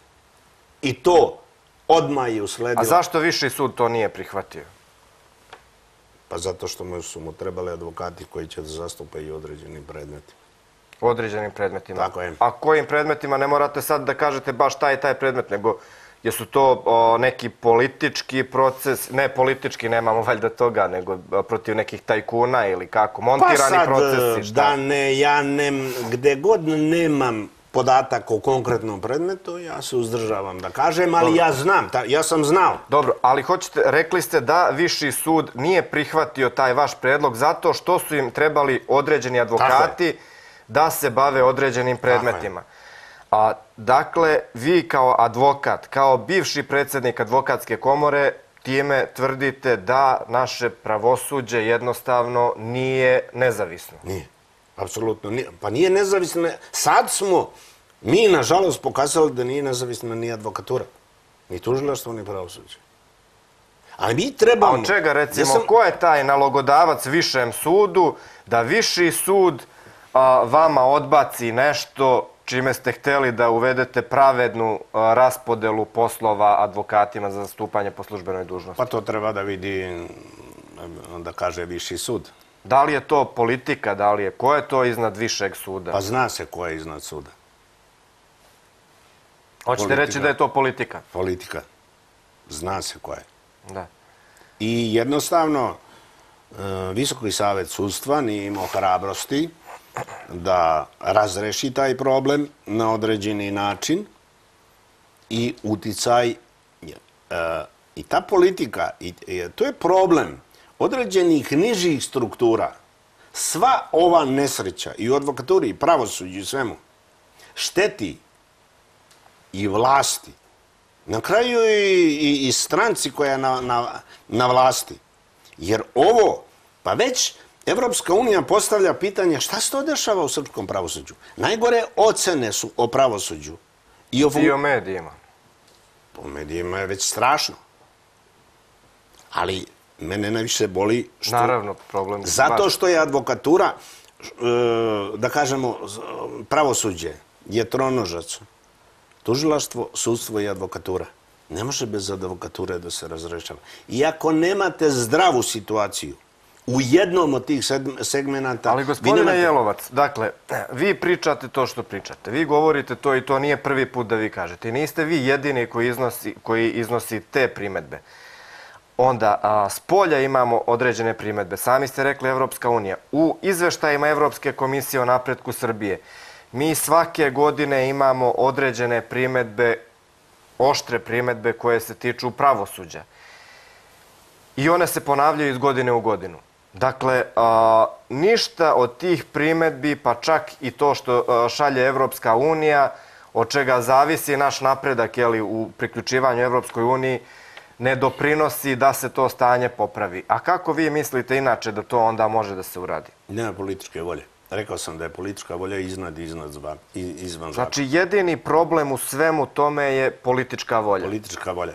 I to odmah je usledilo. A zašto viši sud to nije prihvatio? Pa zato što su mu trebali advokati koji će da zastupaju određeni predmeti. U određenim predmetima. Tako je. A kojim predmetima ne morate sad da kažete baš taj i taj predmet, nego jesu to o, neki politički proces, ne politički, nemamo valjda toga, nego protiv nekih tajkuna ili kako, Pa montirani sad, procesi, šta? da ne, ja ne, gde god nemam podatak o konkretnom predmetu, ja se uzdržavam da kažem, ali ja znam, ta, ja sam znao. Dobro, ali hoćete, rekli ste da Viši sud nije prihvatio taj vaš predlog zato što su im trebali određeni advokati da se bave određenim predmetima. A, dakle, vi kao advokat, kao bivši predsjednik advokatske komore, time tvrdite da naše pravosuđe jednostavno nije nezavisno. Nije, apsolutno. Pa nije nezavisno. Sad smo mi, nažalost, pokazali da nije nezavisna ni advokatura, ni tužilaštvo, ni pravosuđe. Ali mi A trebamo... od čega, recimo, Ja sam- ko je taj nalogodavac višem sudu da viši sud a, vama odbaci nešto čime ste hteli da uvedete pravednu a, raspodelu poslova advokatima za zastupanje po službenoj dužnosti? Pa to treba da vidi, da kaže viši sud. Da li je to politika, da li je, ko je to iznad višeg suda? Pa zna se ko je iznad suda. Hoćete politika. reći da je to politika? Politika. Zna se ko je. Da. I jednostavno, e, Visoki savjet sudstva nije imao hrabrosti da razreši taj problem na određeni način i uticaj e, i ta politika, i, to je problem određenih nižih struktura. Sva ova nesreća i u advokaturi i pravosuđu i svemu šteti i vlasti. Na kraju i, i, i stranci koja je na, na, na vlasti. Jer ovo, pa već Evropska unija postavlja pitanje šta se to dešava u srpskom pravosuđu. Najgore ocene su o pravosuđu. I o, I o medijima. po medijima je već strašno. Ali mene najviše boli što... Naravno, problem. Zato što je advokatura, e, da kažemo, pravosuđe je tronožac. Tužilaštvo, sudstvo i advokatura. Ne može bez advokature da se razrešava. Iako nemate zdravu situaciju u jednom od tih segmenata... Ali gospodine nemate- Jelovac, dakle, vi pričate to što pričate. Vi govorite to i to nije prvi put da vi kažete. I niste vi jedini koji iznosi, koji iznosi te primetbe. Onda, a, s polja imamo određene primetbe. Sami ste rekli Evropska unija. U izveštajima Evropske komisije o napretku Srbije mi svake godine imamo određene primetbe, oštre primetbe koje se tiču pravosuđa. I one se ponavljaju iz godine u godinu. Dakle, a, ništa od tih primetbi, pa čak i to što a, šalje Evropska unija, od čega zavisi naš napredak jeli, u priključivanju Evropskoj uniji, ne doprinosi da se to stanje popravi. A kako vi mislite inače da to onda može da se uradi? Nema političke volje. Rekao sam da je politička volja iznad iznad zva, izvan zakona. Znači, jedini problem u svemu tome je politička volja. Politička volja.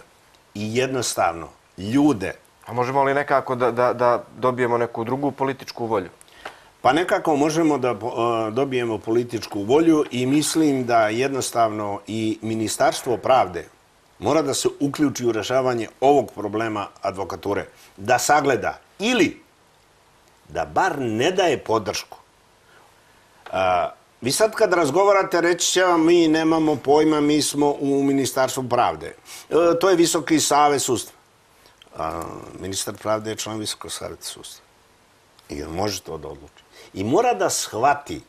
I jednostavno, ljude A možemo li nekako da, da, da dobijemo neku drugu političku volju? Pa nekako možemo da uh, dobijemo političku volju i mislim da jednostavno i Ministarstvo pravde mora da se uključi u rešavanje ovog problema advokature. Da sagleda ili da bar ne daje podršku. Uh, vi sad kad razgovarate reći će vam mi nemamo pojma, mi smo u Ministarstvu pravde. E, to je Visoki savjet sudstva. A, ministar pravde je član Visokog savjeta sudstva. I on može to da odluči. I mora da shvati.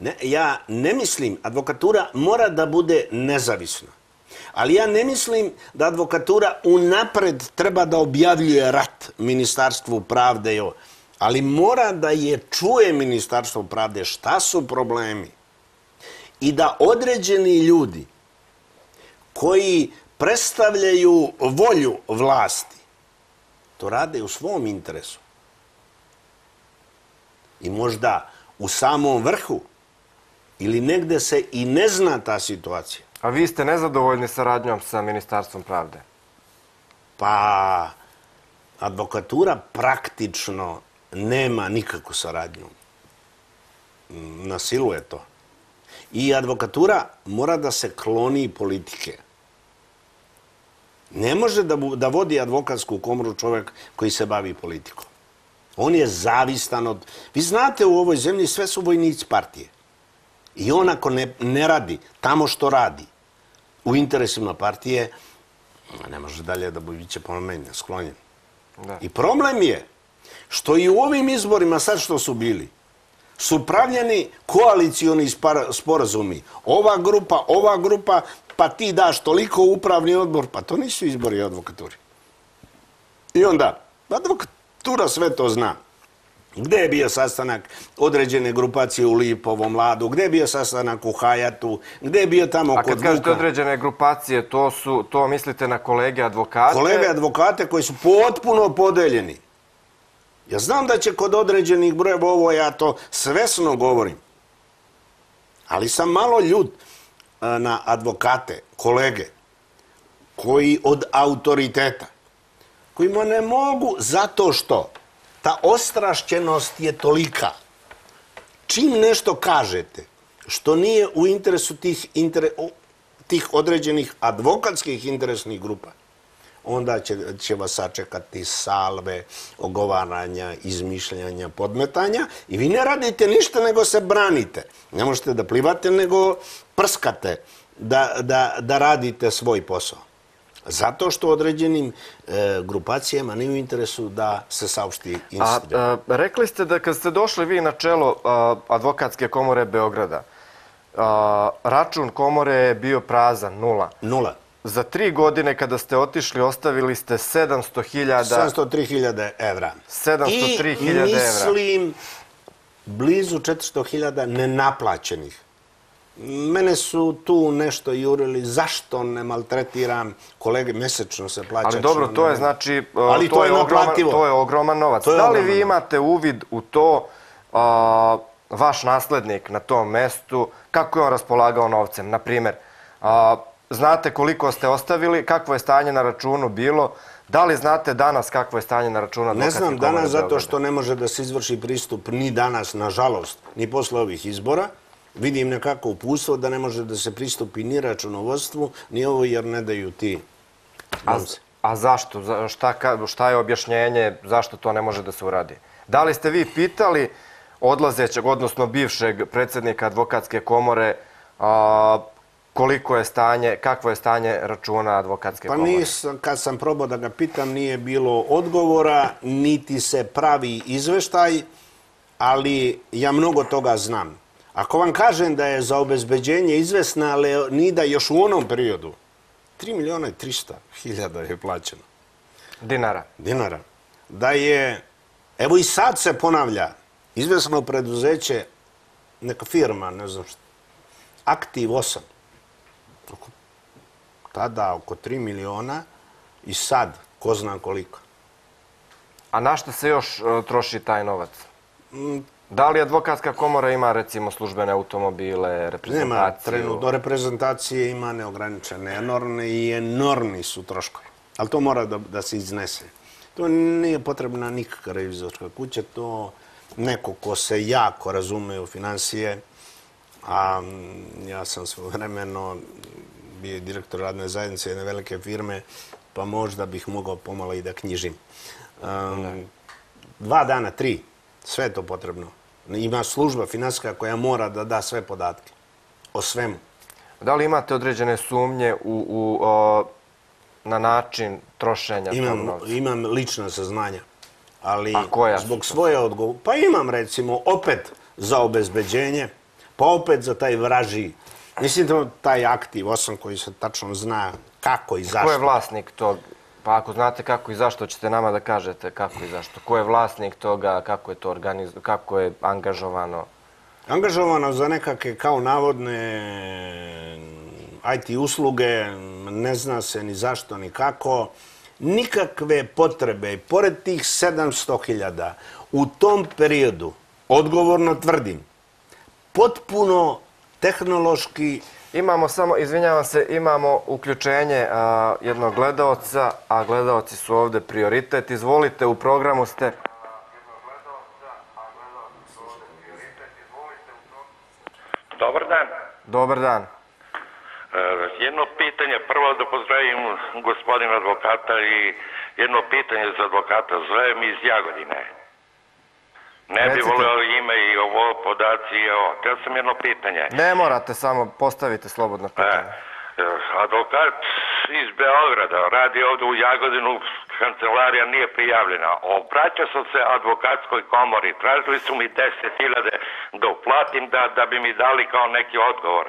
Ne, ja ne mislim, advokatura mora da bude nezavisna. Ali ja ne mislim da advokatura unapred treba da objavljuje rat Ministarstvu pravde. Ali mora da je čuje Ministarstvo pravde šta su problemi. I da određeni ljudi koji predstavljaju volju vlasti, to rade u svom interesu. I možda u samom vrhu ili negde se i ne zna ta situacija. A vi ste nezadovoljni saradnjom sa Ministarstvom pravde? Pa advokatura praktično nema nikakvu saradnju. Na silu je to. I advokatura mora da se kloni politike. Ne može da, da vodi advokatsku komoru čovjek koji se bavi politikom. On je zavistan od... Vi znate u ovoj zemlji sve su vojnici partije. I on ako ne, ne radi tamo što radi u interesima partije, ne može dalje da bit će pomenjen, sklonjen. Da. I problem je što i u ovim izborima sad što su bili, su pravljeni koalicijoni sporazumi. Ova grupa, ova grupa, pa ti daš toliko upravni odbor, pa to nisu izbori advokaturi. I onda, advokatura sve to zna. Gde je bio sastanak određene grupacije u Lipovom ladu, gde je bio sastanak u Hajatu, gde je bio tamo A kod kad kažete Vuka. određene grupacije, to su, to mislite na kolege advokate? Kolege advokate koji su potpuno podeljeni. Ja znam da će kod određenih brojeva ovo, ja to svesno govorim. Ali sam malo ljud e, na advokate, kolege, koji od autoriteta, kojima ne mogu zato što ta ostrašćenost je tolika. Čim nešto kažete što nije u interesu tih, inter, tih određenih advokatskih interesnih grupa, onda će, će vas sačekati salve, ogovaranja, izmišljanja, podmetanja i vi ne radite ništa nego se branite. Ne možete da plivate nego prskate da, da, da radite svoj posao. Zato što određenim e, grupacijama nije u interesu da se saopšti A, incident. a, rekli ste da kad ste došli vi na čelo a, advokatske komore Beograda, a, račun komore je bio prazan, nula. Nula. Za tri godine kada ste otišli ostavili ste 700.000 703.000 evra. 703.000 I evra. mislim blizu 400.000 nenaplaćenih. Mene su tu nešto jurili, zašto ne maltretiram kolege, mesečno se plaća. Ali dobro, to je znači, Ali to, to je, je ogroman, to je ogroman novac. Je da li vi imate uvid u to, a, vaš naslednik na tom mestu, kako je on raspolagao novcem? Na primjer, a, znate koliko ste ostavili, kakvo je stanje na računu bilo, da li znate danas kakvo je stanje na računu Ne znam danas zato što ne može da se izvrši pristup ni danas, nažalost, ni posle ovih izbora. Vidim nekako upustvo da ne može da se pristupi ni računovodstvu, ni ovo jer ne daju ti novce. a zašto? Za- Šta, šta je objašnjenje zašto to ne može da se uradi? Da li ste vi pitali odlazećeg, odnosno bivšeg predsjednika advokatske komore, a, koliko je stanje, kakvo je stanje računa advokatske Pa komore? nisam, kad sam probao da ga pitam, nije bilo odgovora, niti se pravi izveštaj, ali ja mnogo toga znam. Ako vam kažem da je za obezbeđenje izvesna Leonida još u onom periodu, 3 miliona i 300 hiljada je plaćeno Dinara. dinara, da je, evo i sad se ponavlja, izvesno preduzeće, neka firma, ne znam što, Aktiv 8, oko, tada oko 3 miliona i sad, ko zna koliko. A na što se još e, troši taj novac? Da li advokatska komora ima recimo službene automobile, Nema reprezentaciju? trenutno reprezentacije, ima neograničene, enormne i enormni su troškovi. Ali to mora da, da se iznese. To nije potrebna nikakva revizorska kuća, to neko ko se jako razume u financije, a mm, ja sam svojevremeno bio direktor radne zajednice jedne velike firme, pa možda bih mogao pomalo i da knjižim. Um, dva dana, tri, sve je to potrebno. Ima služba finansijska koja mora da da sve podatke o svemu. Da li imate određene sumnje u, u, o, na način trošenja tog Imam, novca? imam lična saznanja, ali zbog svoje odgovor... Pa imam recimo opet za obezbeđenje, pa opet za taj vraži. Mislim da taj aktiv 8 koji se tačno zna kako i zašto. Ko je vlasnik tog? Pa ako znate kako i zašto, ćete nama da kažete kako i zašto. Ko je vlasnik toga, kako je to organizovano, kako je angažovano? Angažovano za nekakve kao navodne IT usluge, ne zna se ni zašto ni kako. Nikakve potrebe, pored tih 700.000, u tom periodu, odgovorno tvrdim, potpuno tehnološki Imamo samo, izvinjavam se, imamo uključenje a, jednog gledaoca, a gledaoci su ovde prioritet. Izvolite, u programu ste. Dobar dan. Dobar dan. E, Jedno pitanje, prvo da pozdravim gospodina advokata i jedno pitanje za advokata. Zovem iz Jagodine. Ne bi Recite. voleo ime i ovo podaci i ovo. Htio sam jedno pitanje. Ne morate, samo postavite slobodno E, pitanje. e, advokat iz Beograda radi ovdje u Jagodinu, kancelarija nije prijavljena. Obraća sam se advokatskoj komori, tražili su mi 10.000 da uplatim da, da bi mi dali kao neki odgovor.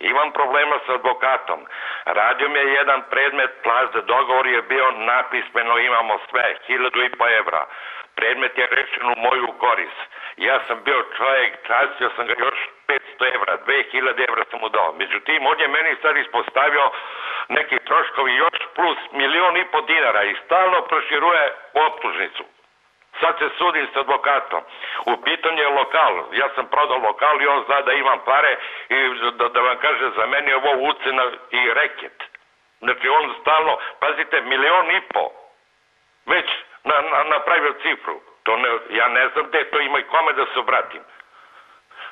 Imam problema s advokatom. Radio mi je jedan predmet plazda, dogovor je bio napismeno, imamo sve, 1.500 evra. Predmet je rešen u moju koris. Ja sam bio čovjek, tražio sam ga još 500 evra, 2000 evra sam mu dao. Međutim, on je meni sad ispostavio neki troškovi još plus milion i po dinara i stalno proširuje optužnicu. Sad se sudim s advokatom. U pitanju je lokal. Ja sam prodao lokal i on zna da imam pare i da, da vam kaže za meni je ovo ucena i reket. Znači on stalno, pazite, milion i po već na, na, napravio cifru. To ne, ja ne znam gde to ima i kome da se obratim.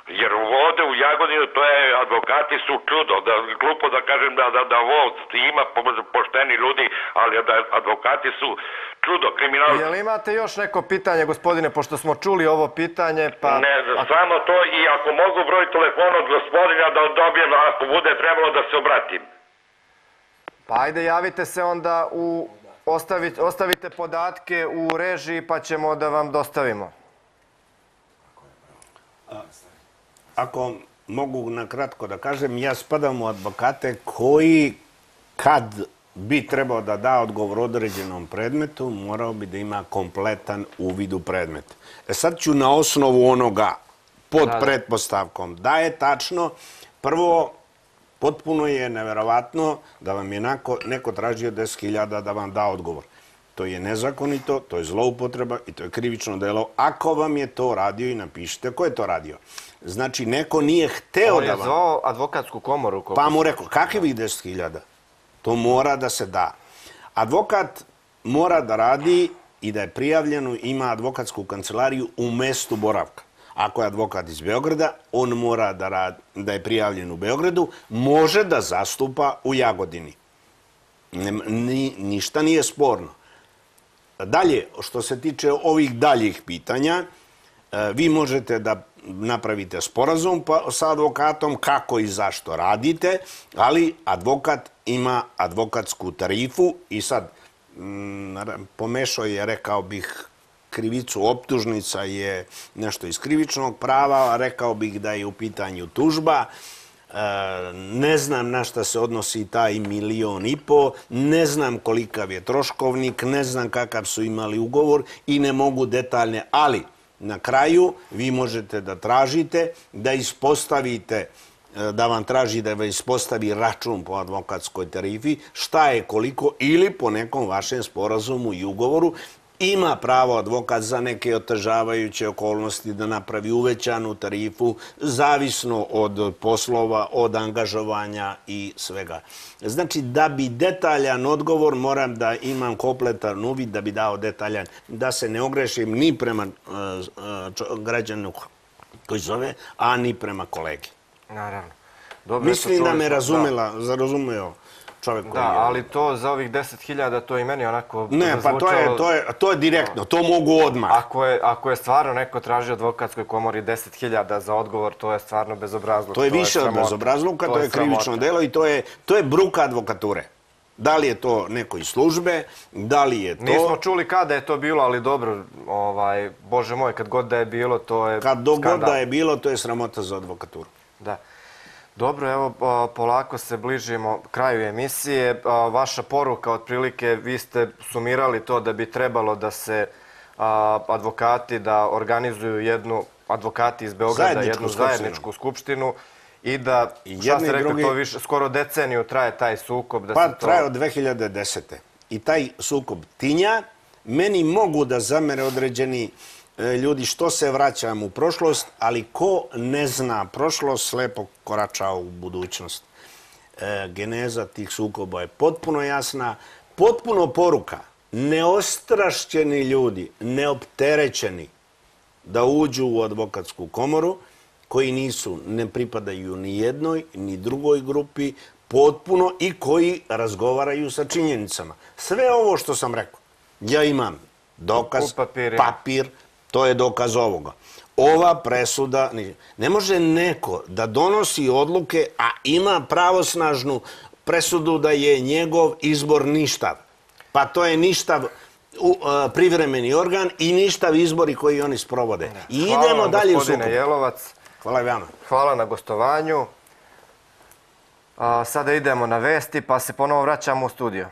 Jer ovde u Jagodinu to je, advokati su čudo, da, glupo da kažem da, da, da ovo ima po- pošteni ljudi, ali da advokati su čudo, kriminalci. Jel imate još neko pitanje, gospodine, pošto smo čuli ovo pitanje, pa... Ne samo to i ako mogu broj telefona od gospodina da dobijem, ako bude trebalo da se obratim. Pa ajde, javite se onda u... Ostavite, ostavite podatke u režiji pa ćemo da vam dostavimo. Ako mogu na kratko da kažem, ja spadam u advokate koji kad bi trebao da da odgovor određenom predmetu, morao bi da ima kompletan uvid u predmet. E sad ću na osnovu onoga pod Da, da. pretpostavkom da je tačno, prvo, potpuno je neverovatno da vam je nako, neko tražio 10.000 da vam da odgovor. To je nezakonito, to je zloupotreba i to je krivično delo. Ako vam je to radio i napišite ko je to radio. Znači, neko nije hteo On da je vam... zvao advokatsku komoru. koliko Pa mu rekao, kakvih 10.000? To mora da se da. Advokat mora da radi i da je prijavljeno, ima advokatsku kancelariju u mestu boravka. Ako je advokat iz Beograda, on mora da, rad, da je prijavljen u Beogradu, može da zastupa u Jagodini. Ni, ništa nije sporno. Dalje, što se tiče ovih daljih pitanja, e, vi možete da napravite sporazum pa, sa advokatom kako i zašto radite, ali advokat ima advokatsku tarifu i sad mm, pomešao je, rekao bih, krivicu optužnica je nešto iz krivičnog prava, rekao bih da je u pitanju tužba. E, ne znam na šta se odnosi taj milion i po, ne znam kolikav je troškovnik, ne znam kakav su imali ugovor i ne mogu detaljne, ali na kraju vi možete da tražite da ispostavite e, da vam traži da vam ispostavi račun po advokatskoj tarifi, šta je koliko ili po nekom vašem sporazumu i ugovoru ima pravo advokat za neke otežavajuće okolnosti da napravi uvećanu tarifu, zavisno od poslova, od angažovanja i svega. Znači, da bi detaljan odgovor, moram da imam kompletan uvid da bi dao detaljan, da se ne ogrešim ni prema e, e, građanu koji zove, a ni prema kolegi. Naravno. Dobro, Mislim da me razumela, razumeo čovjek koji Da, je... ali to za ovih 10.000, to i meni onako Ne, pa to je, to, je, to je direktno, to mogu odmah. Ako je, ako je stvarno neko tražio advokatskoj komori 10.000 za odgovor, to je stvarno bezobrazluk. To je više od bezobrazluka, to je krivično sramota. delo i to je, to je bruka advokature. Da li je to neko iz službe, da li je to... Nismo čuli kada je to bilo, ali dobro, ovaj, bože moj, kad god da je bilo, to je Kad skandal. da je bilo, to je sramota za advokaturu. Da. Dobro, evo, polako se bližimo kraju emisije. Vaša poruka, otprilike, vi ste sumirali to da bi trebalo da se advokati da organizuju jednu, advokati iz Beograda, Zajedničku jednu skupštinu. zajedničku skupštinu i da, I šta ste rekli, drugi- to više, skoro deceniju traje taj sukob. Da Pa to... traje od 2010. I taj sukob tinja, meni mogu da zamere određeni ljudi što se vraćam u prošlost, ali ko ne zna prošlost, slepo korača u budućnost. E, geneza tih sukoba je potpuno jasna, potpuno poruka. Neostrašćeni ljudi, neopterećeni, da uđu u advokatsku komoru, koji nisu, ne pripadaju ni jednoj, ni drugoj grupi, potpuno i koji razgovaraju sa činjenicama. Sve ovo što sam rekao, ja imam dokaz, papir, To je dokaz ovoga. Ova presuda, ne može neko da donosi odluke, a ima pravosnažnu presudu da je njegov izbor ništav. Pa to je ništav u, a, privremeni organ i ništav izbori koji oni sprovode. I idemo vam, dalje u gospodine. Jelovac. Hvala i vama. Hvala na gostovanju. A, sada idemo na vesti, pa se ponovo vraćamo u studio.